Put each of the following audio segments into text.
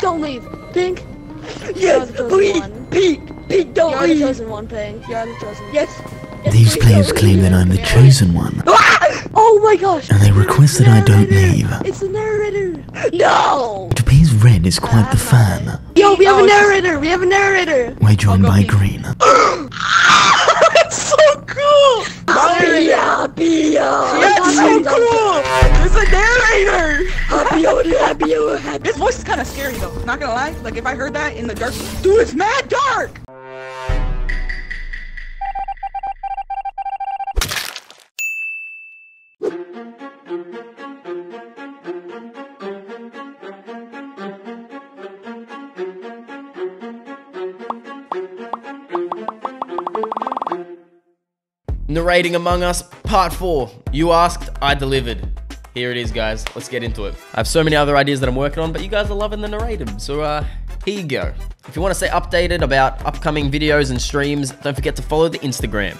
Don't leave. Pink, Yes, the please, one. Pete, Pete, don't you're the chosen one, Pink. You're the chosen one. Yes. yes, These please players don't claim leave. that I'm the chosen one, ah! Oh my gosh! and they request that I don't leave. It's the narrator! No. It appears Red is quite the fan. Yo, we have Oh, a narrator! We have a narrator! We're joined oh, by pink. Green. It's so cool. Narrator. Happy, happy, That's so cool. There's a narrator. Happy hour, happy hour, happy His voice is kind of scary though. Not gonna lie. Like if I heard that in the dark, dude, it's mad dark. Narrating Among Us Part 4. You asked, I delivered. Here it is, guys. Let's get into it. I have so many other ideas that I'm working on, but you guys are loving the narrative. So, uh, here you go. If you want to stay updated about upcoming videos and streams, don't forget to follow the Instagram.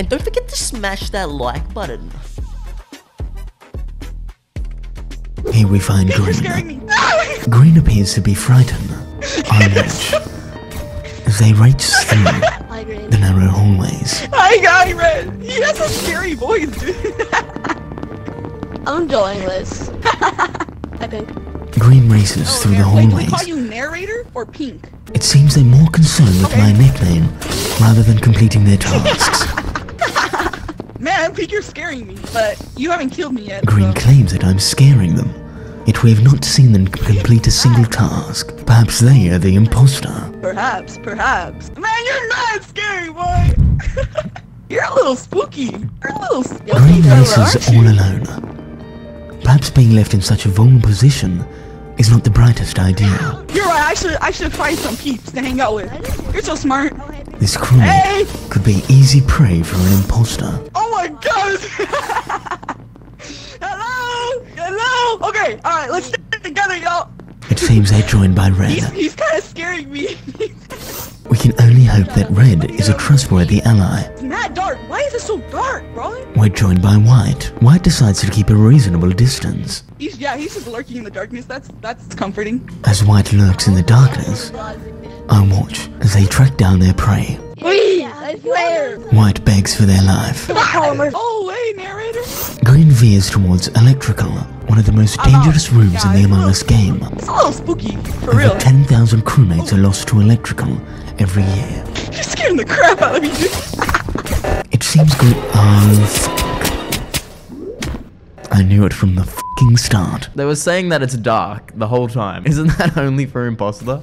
And don't forget to smash that like button. Here we find You're scaring Green. me. Green appears to be frightened. I watch as they race through Hi, Green. The narrow hallways. Hi, guy, Red. He has a scary voice, dude. I'm enjoying this. Hi, Pink. Green races oh, through the Oh, Wait, do we call you narrator or pink? It seems they're more concerned with my nickname rather than completing their tasks. Man, pink, you're scaring me. But you haven't killed me yet. Green so- claims that I'm scaring them. Yet we have not seen them complete a single task. Perhaps they are the imposter. Perhaps, perhaps. Man, you're not scary, boy. you're a little spooky. You're a little spooky, Green aren't all alone. Perhaps being left in such a vulnerable position is not the brightest idea. You're right. I should, I should find some peeps to hang out with. You're so smart. This crewmate Hey! could be easy prey for an imposter. Oh my god! Hello! Hello! Okay, alright, let's stick together, y'all! It seems they're joined by Red. he's kinda scaring me. We can only hope that Red is a trustworthy ally. it's not dark. Why is it so dark, bro? We're joined by White. White decides to keep a reasonable distance. He's, yeah, he's just lurking in the darkness. That's that's comforting. As White lurks in the darkness, I watch as they track down their prey. Please, I swear! White begs for their life. Oh, hey, narrator! Green veers towards Electrical, one of the most I'm out. dangerous rooms in the Yeah, Among Us game. It's a little spooky, for Over real. 10,000 crewmates are lost to Electrical every year. You're scaring the crap out of me, dude. It seems good. Oh, fuck. I knew it from the fucking start. They were saying that it's dark the whole time. Isn't that only for imposter?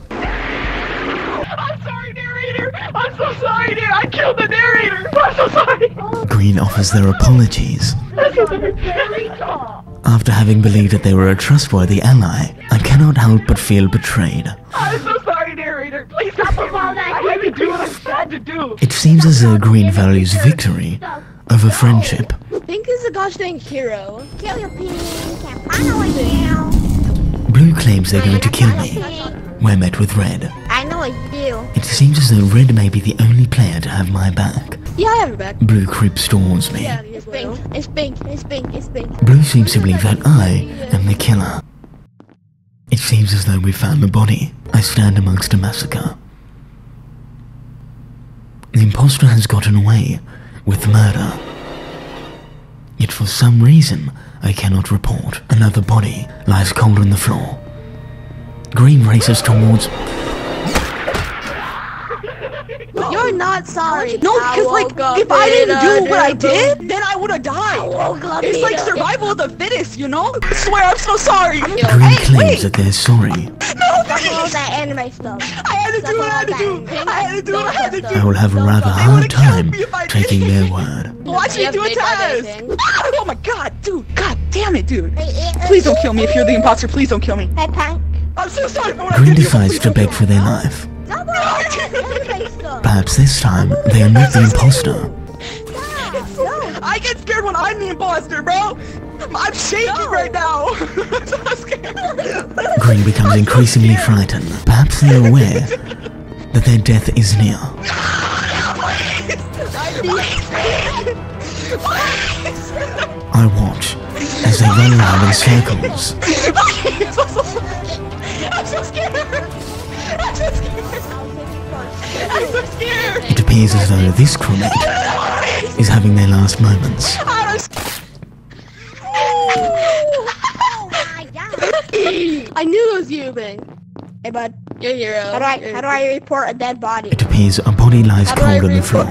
Green offers their apologies. I'm so sorry. After having believed that they were a trustworthy ally, I cannot help but feel betrayed. I'm so sorry, narrator. Please stop the I had to do what I had to do. It seems as though Green values victory over friendship. Pink is a gosh dang hero. Kill your pink. Can't follow you. Blue claims they're going to kill me. We're met with Red. I know it's you. It seems as though Red may be the only player to have my back. Yeah, I have your back. Blue creeps towards me. Yeah, it's pink. It's pink. It's pink. It's pink. Blue seems to believe that I am the killer. It seems as though we found the body. I stand amongst a massacre. The imposter has gotten away with the murder. Yet for some reason, I cannot report. Another body lies cold on the floor. Green races towards. Not sorry. No, because like, if I didn't do what I did, then I would have died. It's like survival of the fittest, you know? I swear, I'm so sorry. Green Hey, claims wait. that they're sorry. No, Stop all that anime stuff. I had to do what I had to do. I had to do what I had to do. I will have a rather hard time me if I taking their word. Watch me do a made by task. Beijing. Ah, Oh my god, dude. God damn it, dude. Please don't kill me if you're the imposter. Please don't kill me. Hey, Punk. I'm so sorry for what I Green did to you. decides to beg for their life. Stop all that anime stuff. Perhaps this time they are not the imposter. I get scared when I'm the imposter, bro. I'm shaking right now. I'm so scared. Green becomes increasingly frightened. Perhaps they are aware that their death is near. I watch as they run around in circles. I'm so scared. I'm so scared. It appears as though this crewmate is having their last moments. I knew it was you, babe. Hey, bud. You're hero. How do I, how do I report a dead body? It appears a body lies cold on the floor.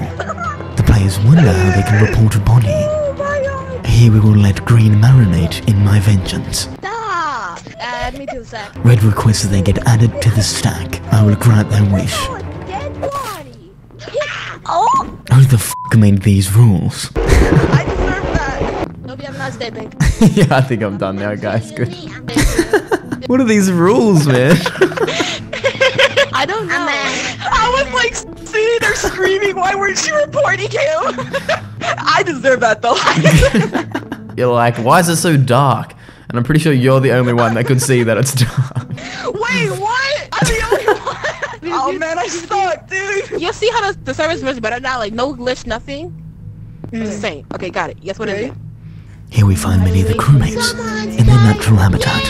the players wonder how they can report a body. Oh Here we will let green marinate in my vengeance. That Add me to the sack. Red requests that they get added to the stack. I will grant their wish. Oh, dead body. Oh. Who the f made these rules? I deserve that. Hope you have a nice day, Bing. yeah, I think I'm done now, guys. Good. What are these rules, man? I don't know. I was like sitting there screaming, why weren't you reporting him? I deserve that though. You're like, why is it so dark? And I'm pretty sure you're the only one that could see that it's dark. Wait, what? I'm the only one. oh man, I suck, dude. You see how the, the service is much better now? Like no glitch, nothing. It's the same. Okay, got it. Guess what it is? Here we find many of the crewmates in their natural habitat.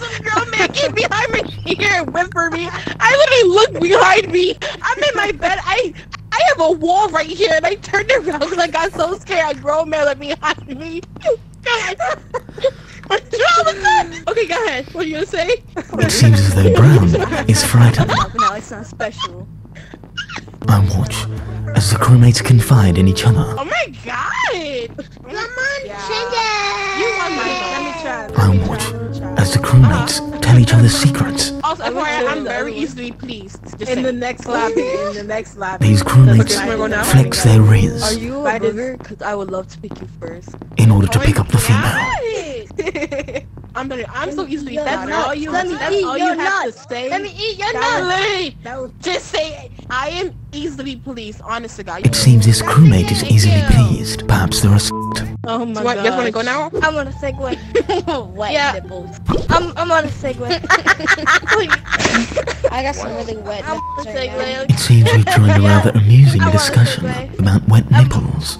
Some girl man came behind me here and whispered me. I literally looked behind me. I'm in my bed. I I have a wall right here, and I turned around because I got so scared. A grown man looked behind me. God. What's wrong with that? Okay, go ahead. What are you gonna say? It seems as though Brown is frightened. No, it's not special. I watch as the crewmates confide in each other. Oh my god! Come on, Shinji. You won my Let me try. I watch as the crewmates tell each other secrets. Also, I wish FYI, there I'm was very other easily pleased. Just In saying. the next lobby, in the next lobby. These Okay, crewmates wanna go now? flex their Are riz you a booger? Because I would love to pick you first. in order to pick up the female. female. I'm better. I'm so easily. Your That's nuts. all you. Let me that's eat all your you have to say. Let me eat your That nuts. That was Just say I am easily pleased. Honest to God. It seems this crewmate is easily pleased. Perhaps there are. a. Oh my You want, you guys want to go now? I'm on a Segway. Wet Yeah. nipples. I'm I'm on a Segway. I got some really wet I'm nipples on a right now. Segway. It seems we've joined a rather amusing I wanna discussion about wet nipples.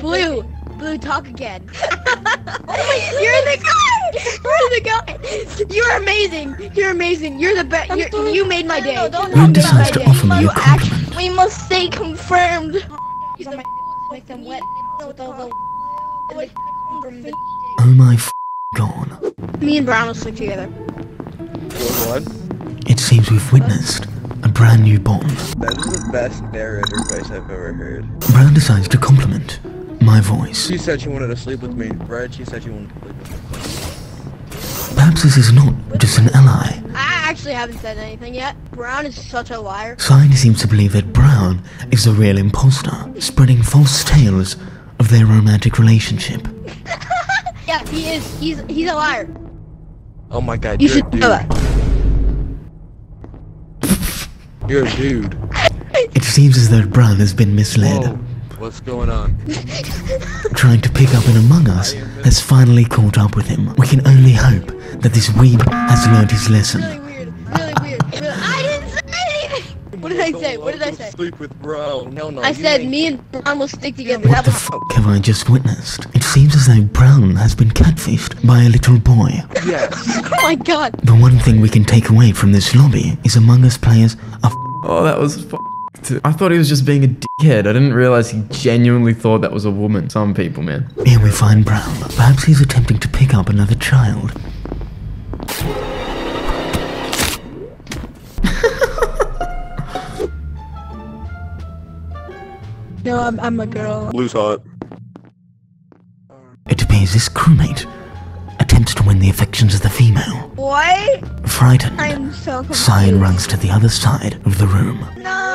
Blue. Blue, talk again. You're the guy. You're the guy. You're amazing. You're amazing. You're the best. You you made my day. No, don't Ren decides to offer me a You act- compliment. We must stay confirmed. Make them wet with all the from the Oh my f god. Me and Brown will stick together. What? It seems we've witnessed a brand new bond. That is the best narrator voice I've ever heard. Brown decides to compliment my voice. She said she wanted to sleep with me. Red, she said she wanted to sleep with me. Perhaps this is not just an ally. I actually haven't said anything yet. Brown is such a liar. Sign seems to believe that Brown is the real imposter, spreading false tales of their romantic relationship. Yeah, he is. He's he's a liar. Oh my god, You you're a should dude. know that. You're a dude. It seems as though Brown has been misled. Whoa. What's going on? Trying to pick up in Among Us has finally caught up with him. We can only hope that this weeb has learned his lesson. Really weird. Really weird. I didn't say anything. What did I say? What did I say? Sleep with bro. No, no. I said me and Brown will stick together. What the was fuck have I just witnessed? It seems as though Brown has been catfished by a little boy. Yes. oh my god. The one thing we can take away from this lobby is Among Us players are Oh, that was. F- I thought he was just being a dickhead. I didn't realize he genuinely thought that was a woman. Some people, man. Here we find Brown. Perhaps he's attempting to pick up another child. No, I'm I'm a girl. Blue's hot. It appears this crewmate attempts to win the affections of the female. What? Frightened, I'm so confused. Cyan runs to the other side of the room. No, what is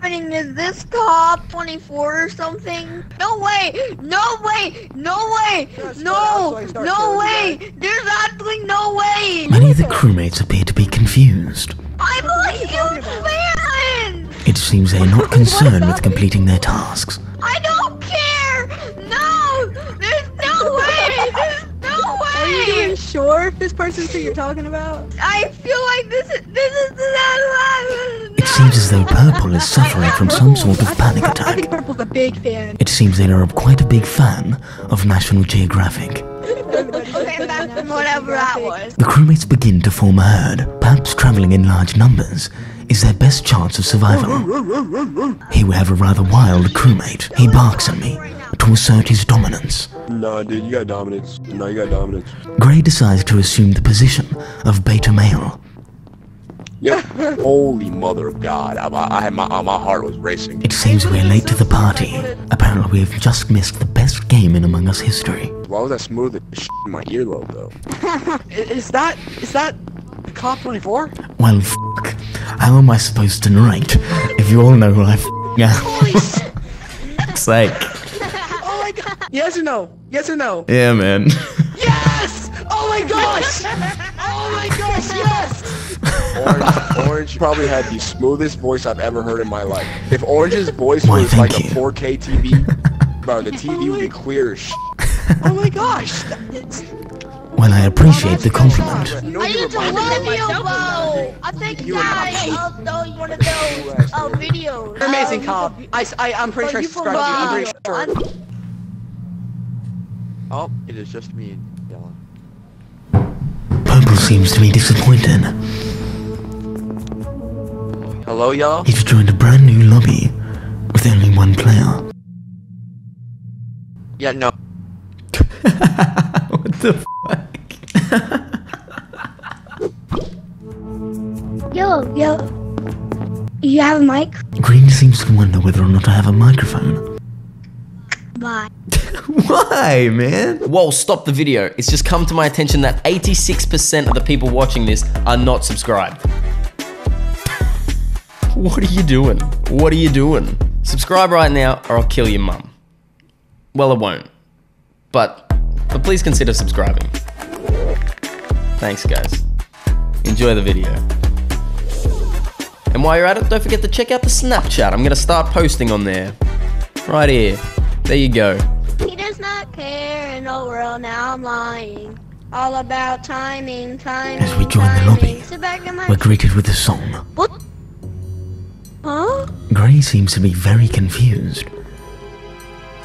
happening? Is this Cob 24 or something? No way! No way! No way! No! No way! There's actually no way! Many of the crewmates appear to be confused. I'm a huge fan! It seems they are not concerned with completing their tasks. I don't care! No! There's no way! There's no Are you even sure if this person's who you're talking about? I feel like this is this is the It seems as though Purple is suffering from some sort of panic I attack. think Purple's a big fan. It seems they are quite a big fan of National Geographic. Okay, back to whatever that was. The crewmates begin to form a herd. Perhaps traveling in large numbers is their best chance of survival. Here we have a rather wild crewmate. He barks at me to assert his dominance. Nah, dude, you got dominance. No, you got dominance. Gray decides to assume the position of beta male. Yep. Holy mother of God. I, I, I my, my heart was racing. It seems we're late to the party. Apparently we've just missed the best game in Among Us history. Why was that smooth as in my earlobe, though? Is that is that Cob 24? Well, f***. How am I supposed to narrate if you all know who I f***ing am? sake. Oh my god. Yes or no? Yes or no? Yeah, man. Yes! Oh my gosh! Oh my gosh, yes! Orange, Orange probably had the smoothest voice I've ever heard in my life. If Orange's voice Why, was like you. a 4K TV, bro, the TV would be clear as. Oh my gosh! well, I appreciate the compliment. You know I you need to love you, myself bro. I think You guys, were- I'll throw you one of those uh, videos. You're amazing, Um, Cob. I, I, I'm pretty sure I you subscribed to you. I'm pretty sure. I'm- Oh, it is just me and Yellow. Purple seems to be disappointed. Hello, y'all? He's joined a brand new lobby with only one player. Yeah, no. what the fuck? Yo, yo. You have a mic? Green seems to wonder whether or not I have a microphone. Bye. Why, man? Whoa, stop the video. It's just come to my attention that 86% of the people watching this are not subscribed. What are you doing? What are you doing? Subscribe right now or I'll kill your mum. Well, it won't. But, but please consider subscribing. Thanks, guys. Enjoy the video. And while you're at it, don't forget to check out the Snapchat. I'm gonna start posting on there. Right here. There you go. He does not care in the world, now I'm lying. All about timing, timing, As we join the lobby, Sit back in my... We're greeted with a song. What? Huh? Gray seems to be very confused.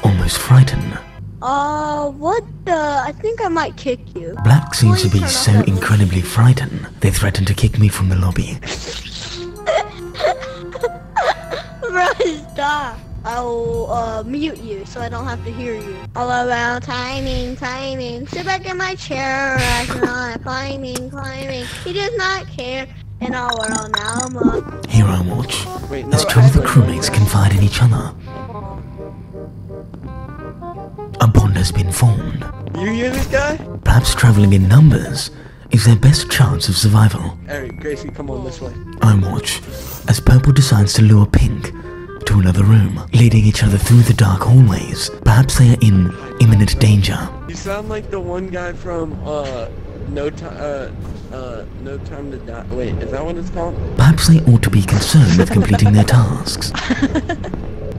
Almost frightened. Uh, what the? I think I might kick you. Black seems to be so incredibly frightened, they threaten to kick me from the lobby. Bro, stop. I'll uh, mute you so I don't have to hear you. All about timing, timing. Sit back in my chair, astronaut, climbing, climbing. He does not care. In our world now, I'm up. Here I watch, Wait, no. as two of the crewmates confide in each other. A bond has been formed. You hear this guy? Perhaps traveling in numbers is their best chance of survival. Alright, Gracie, come on this way. I watch as Purple decides to lure Pink to another room, leading each other through the dark hallways. Perhaps they are in imminent danger. You sound like the one guy from, uh, No Time, uh, uh, No Time to Die. Wait, is that what it's called? Perhaps they ought to be concerned with completing their tasks.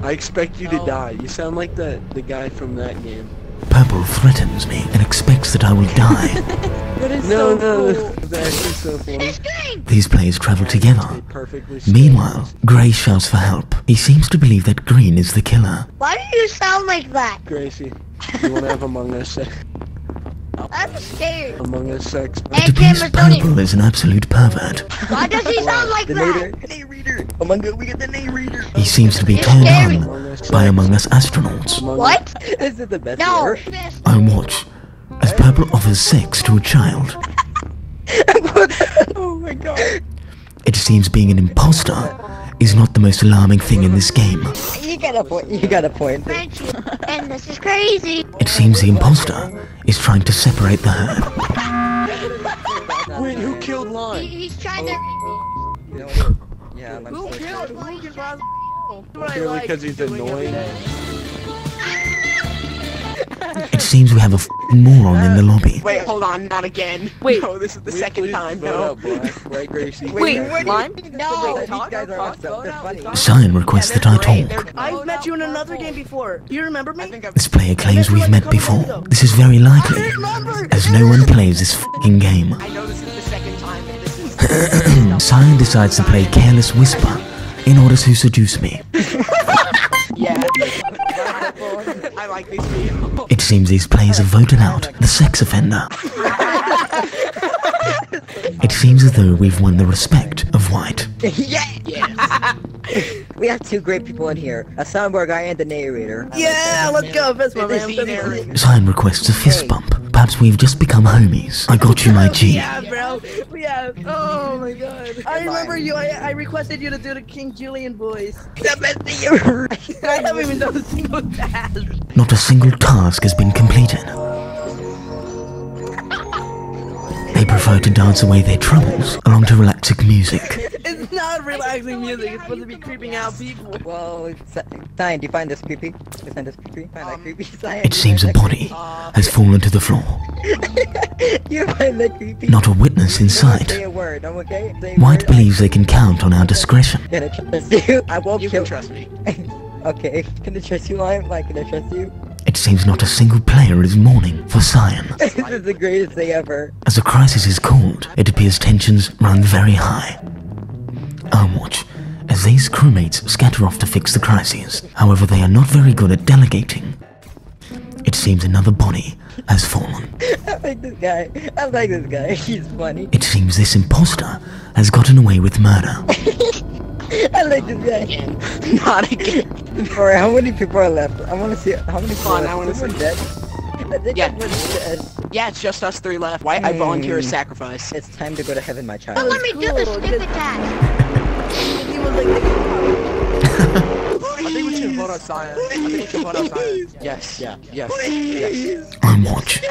I expect you to die. You sound like the, the guy from that game. Purple threatens me and expects that I will die. That is No, so no, cool. that's so funny. It's green! These players travel together. They perfectly still. Meanwhile, Gray shouts for help. He seems to believe that Green is the killer. Why do you sound like that? Gracie, you wanna have Among Us sex? I'm scared. Among Us sex? Hey, It appears cameras, don't even- Purple is an absolute pervert. Why does he sound like the that? name, name reader. Among Us, we get the name reader. He seems to be It's turned scary. on by. Among Us astronauts. Among What? Us. Is it the best No. ever? I watch as Purple offers sex to a child. oh my god. It seems being an imposter is not the most alarming thing in this game. You got a point. You got a point. And this is crazy. It seems the imposter is trying to separate the herd. Wait, who killed He, he's trying to. Yeah, Who killed? Who killed Ron? Purely because he's annoying. It seems we have a moron in the uh, lobby. Wait, hold on, not again. Wait. No, this is the Will you second time. vote No. out Black. Wait, Wait, Lon? No. These guys are awesome. They're funny. Cyan requests that I talk. I've met you in another game before. Do you remember me? I think I've This player claims we've met before. This is very likely, as no one plays this f***ing game. I know this is the second time, but this is. Cyan decides to play Careless Whisper in order to seduce me. yeah. I like these people. It seems these players have voted out the sex offender. It seems as though we've won the respect of White. yeah. We have two great people in here, a soundboard guy and the narrator. Yeah, let's go. Fist bump, It's man. the Fist bump. narrator. Zion requests a fist bump. Perhaps we've just become homies. I got you, my G. Yeah, bro. Yeah. Oh my god. I remember you. I, I requested you to do the King Julian voice. The best thing ever. I haven't even done a single task. Not a single task has been completed. Prefer to dance away their troubles along to relaxing music. It's not relaxing music. It's supposed to be creeping out people. Well, Zion, do you find this creepy? Do you find this creepy? Find that um, creepy, Zion? It seems a body uh, has fallen to the floor. You find that creepy? Not a witness in sight. Say sight. a word, I'm okay? Say a White word, believes they can count on our discretion. Can I'm trust you. I won't You kill can trust me. Okay, can I trust you, Lion? Like, can I trust you? It seems not a single player is mourning for Zion. this is the greatest thing ever. As a crisis is called, it appears tensions run very high. I watch as these crewmates scatter off to fix the crises. However, they are not very good at delegating. It seems another body has fallen. I like this guy. I like this guy. He's funny. It seems this imposter has gotten away with murder. I like this guy. Not again. Alright, how many people are left? I wanna see how many people on, are I wanna Someone see. dead? I think Yeah. dead. Yeah, it's just us three left. Why? I volunteer as Hmm. sacrifice. It's time to go to heaven, my child. Don't let me do the cool, stupid just- task. He was like, I think we should vote on science. I think we should vote on science. Yes. Yeah. Yes. Yes. I watch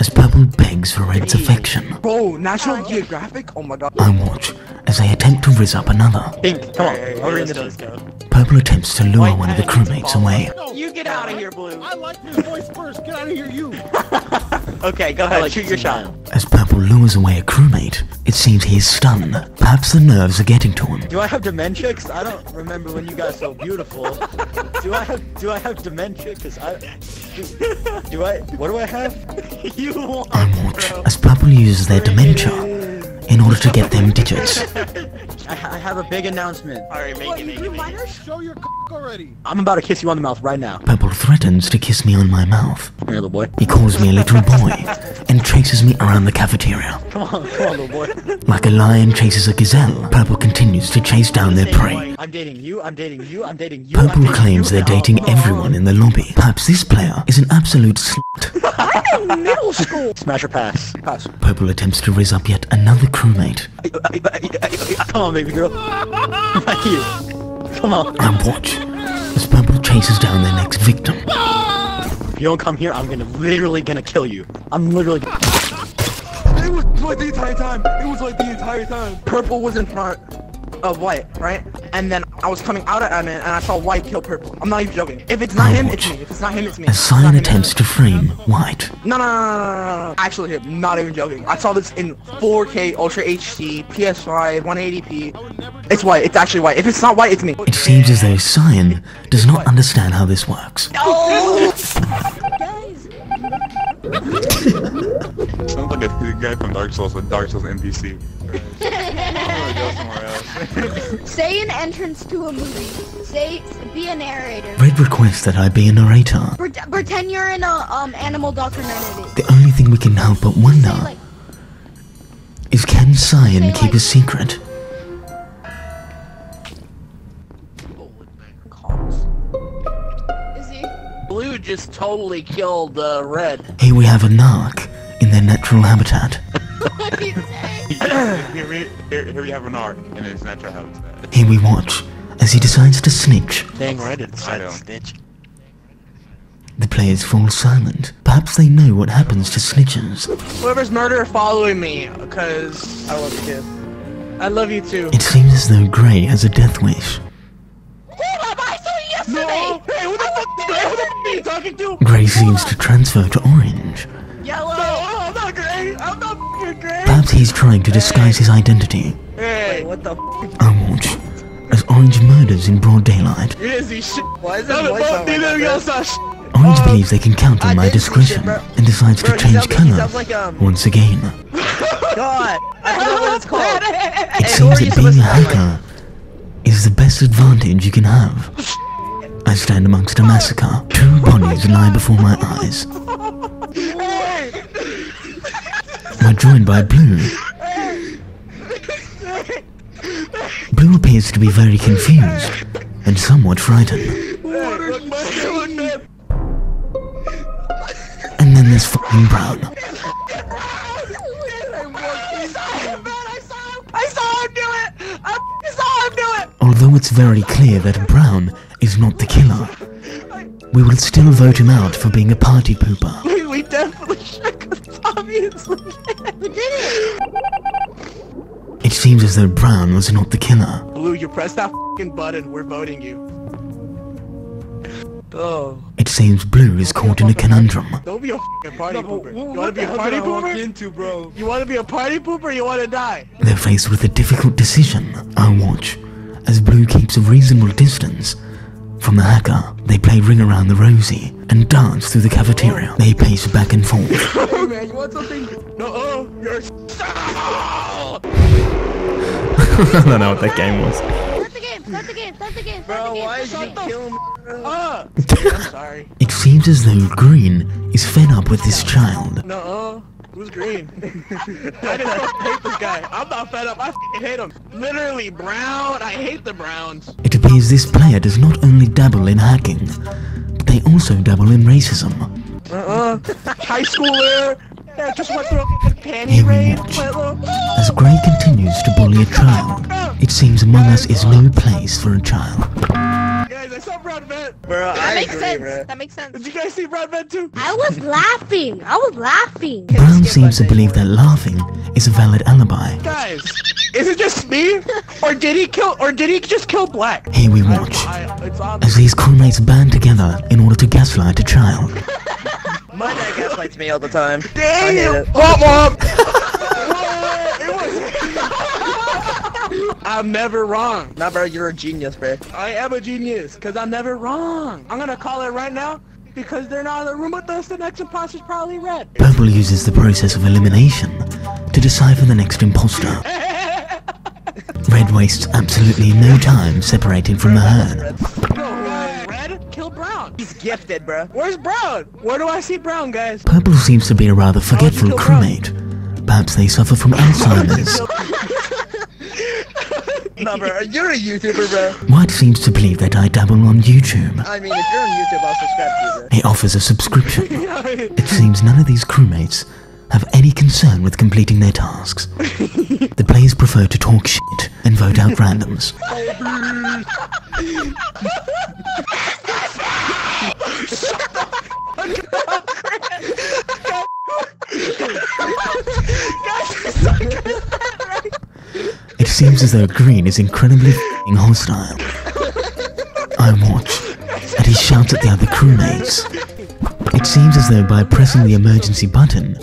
as Purple begs for Red's affection. Bro, National Geographic? Oh my god. I watch as they attempt to rizz up another. Pink, come on. Hey, I'll let's go, let's go. Purple attempts to lure one of the crewmates away. You get out of here, Blue. I like this voice first. Get out of here, you. Okay, go ahead. Shoot your shot. As Purple lures away a crewmate, it seems he is stunned. Perhaps the nerves are getting to him. Do I have dementia? Cause I don't remember when you guys so beautiful. do I have Do I have dementia? Cause I do, do I What do I have? you won, I watch bro. as Purple uses their dementia in order to get them digits. I, I have a big announcement. Alright, make it, make it, make it. Show your c- already. I'm about to kiss you on the mouth right now. Purple threatens to kiss me on my mouth. Come here, little boy. He calls me a little boy and chases me around the cafeteria. Come on, come on, little boy. Like a lion chases a gazelle, Purple continues to chase down their prey. I'm dating you. I'm dating you. I'm dating you. Purple dating claims you. they're dating everyone in the lobby. Perhaps this player is an absolute slut. I'm in Middle school. Smash or pass? Pass. Purple attempts to rizz up yet another crewmate. Come on, baby girl. Right here. Come on. I watch as Purple chases down their next victim. If you don't come here, I'm gonna literally gonna kill you. I'm literally. It was like the entire time. It was like the entire time. Purple was in front of white, right? And then I was coming out of admin and I saw white kill purple. I'm not even joking. If it's not him, it's me. If it's not him, it's me. As It's Cyan him, attempts to frame White. No, no, no, no, no, no, no. Actually, I'm not even joking. I saw this in 4K Ultra HD, PS5, 180p. It's white. It's actually white. If it's not white, it's me. It seems as though Cyan does not understand how this works. Sounds like a guy from Dark Souls, a Dark Souls NPC. Say an entrance to a movie. Say, be a narrator. Red requests that I be a narrator. Pret- pretend you're in a um animal documentary. The only thing we can help but Say wonder like, is can Cyan keep a secret? is he? Blue just totally killed uh, red. Here we have a narc in their natural habitat. What do you say? here, we, here, here we have an arc and its natural habitat. Here we watch as he decides to snitch. Dang right, it I decided know. to snitch. The players fall silent. Perhaps they know what happens to snitches. Whoever's murderer following me, because I love you too. I love you too. It seems as though Grey has a death wish. I saw yesterday. No! Hey, who the fuck, hey, who the fuck are you talking to? Grey seems to transfer to orange. Yellow! No, I'm not gray! I'm not gray! Perhaps he's trying to disguise his identity. Hey! What the f- I watch as Orange murders in broad daylight. Easy shit! Why is No, voice like neither of that, y'all bro? saw sh- Orange Uh, believes they can count I on my did see shit, discretion and decides Bro, to change sounds like- he color like, um, once again. God! I forgot what it's called. It Hey, seems that being a supposed to sound like? hacker is the best advantage you can have. I I stand amongst a massacre. Two bodies lie before my eyes. We're joined by Blue. Blue appears to be very confused and somewhat frightened. And then there's fucking Brown. Although it's very clear that Brown is not the killer, we will still vote him out for being a party pooper. We, definitely should, obviously seems as though Brown was not the killer. Blue, you press that fucking button. We're voting you. Oh. It seems Blue is caught in a conundrum. Don't be a fucking party pooper. You wanna be a party did I walk pooper? into, bro? You wanna be a party pooper or you wanna die? They're faced with a difficult decision. I watch as Blue keeps a reasonable distance from the hacker. They play Ring Around the Rosie and dance through the cafeteria. They pace back and forth. hey man, you want something? No, oh, you're I don't know what that game was. Start the game. Start the game. Start the game. Start Bro, the game. why is start he killing me? I'm sorry. It seems as though Green is fed up with this child. No, uh, who's green? I just fucking hate this guy. I'm not fed up. I fucking hate him. Literally, Brown. I hate the Browns. It appears this player does not only dabble in hacking, but they also dabble in racism. Uh-uh. High schooler. Yeah, just went through a panty Here we raid. watch. As Gray continues to bully a child, it seems Among Us is no place for a child. Guys, I saw Brown vent. Bro, That I makes agree, sense. bro. That makes sense. Did you guys see Brown vent too? I was laughing. I was laughing. Brown seems to believe that laughing is a valid alibi. Guys, is it just me, or did he kill, or did he just kill Black? Here we watch I, it's as these crewmates band together in order to gaslight a child. My dad me all the time. I Damn! hate it. Womp womp! It was- I'm never wrong. Nah, bro, you're a genius, bro. I am a genius, cause I'm never wrong. I'm gonna call it right now, because they're not in the room with us. The next imposter's probably red. Purple uses the process of elimination to decipher the next imposter. Red wastes absolutely no time separating from the herd. No, red, kill Brown. He's gifted, bro. Where's Brown? Where do I see Brown, guys? Purple seems to be a rather oh, forgetful kill Brown? crewmate. Perhaps they suffer from Alzheimer's. Nah, bro, you're a YouTuber, bro. White seems to believe that I dabble on YouTube. I mean, if you're on YouTube, I'll subscribe to you, bro. He offers a subscription. It seems none of these crewmates have any concern with completing their tasks. The players prefer to talk shit and vote out randoms. It seems as though Green is incredibly hostile. I watch, and he shouts at the other crewmates. It seems as though by pressing the emergency button,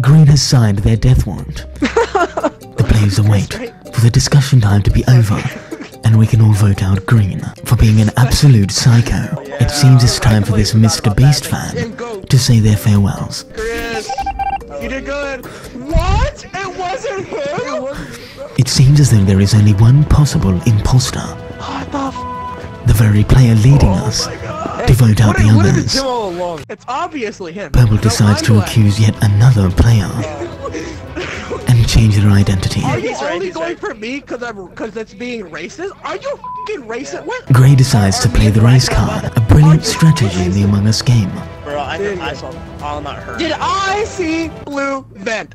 Green has signed their death warrant. The players await for the discussion time to be over, and we can all vote out Green for being an absolute psycho. It seems it's time for this Mr. Beast fan to say their farewells. You did good. What? It wasn't him? It seems as though there is only one possible imposter, the very player leading us oh to vote out the others. it's him all along? It's obviously him. Purple decides to accuse yet another player and change their identity. Are you only going for me because I'm because it's being racist? Are you fucking racist? What? Gray decides to play the race card, a brilliant strategy in the Among Us game. Bro, I, I saw. Oh, not her. Did I see blue vent?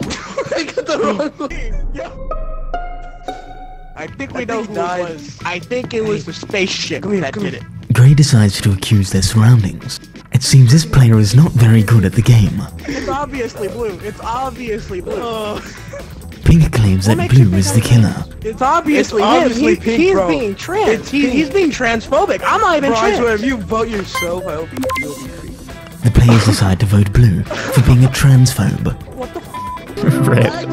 I got the wrong one. I think we know think who died. it was. I think it was the spaceship that did it. Gray decides to accuse their surroundings. It seems this player is not very good at the game. It's obviously blue. It's obviously blue. Pink claims What that Blue is the killer. It's obviously It's him. obviously He- pink, he's bro. being trans. It's He, he's being transphobic. I'm not even Bro, I trans. swear, if you vote yourself, I hope you you'll be free. The players decide to vote Blue for being a transphobe. What the f- Red. Actually,